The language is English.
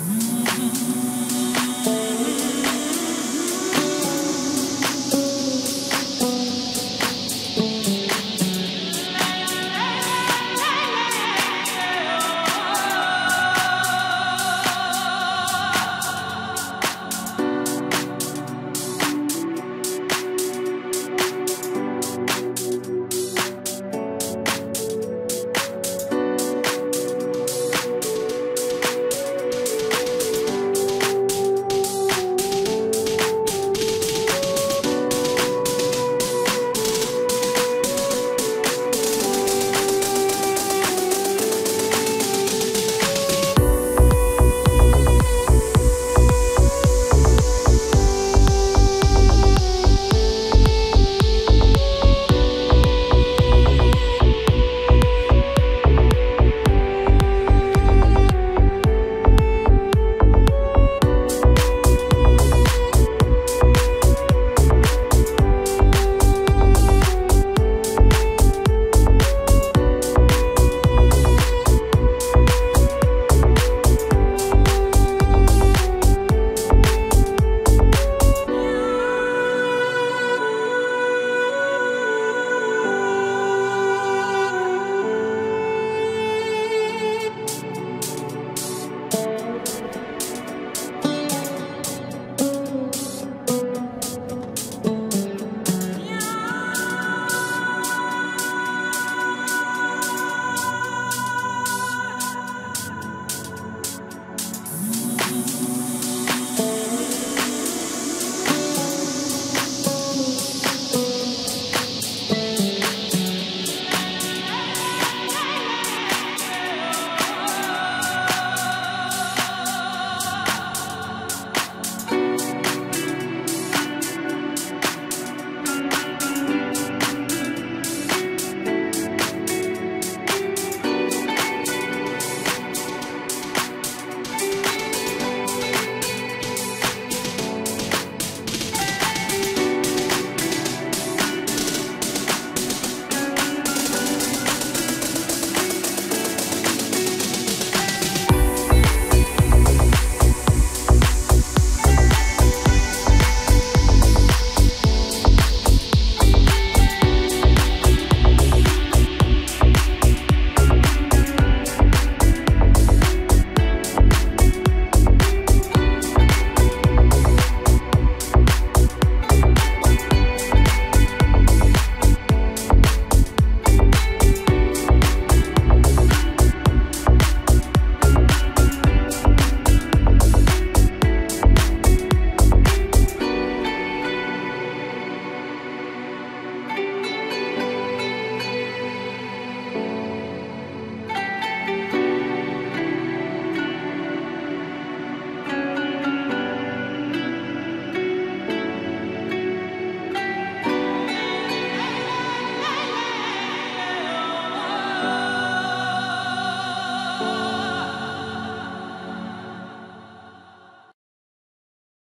Mm.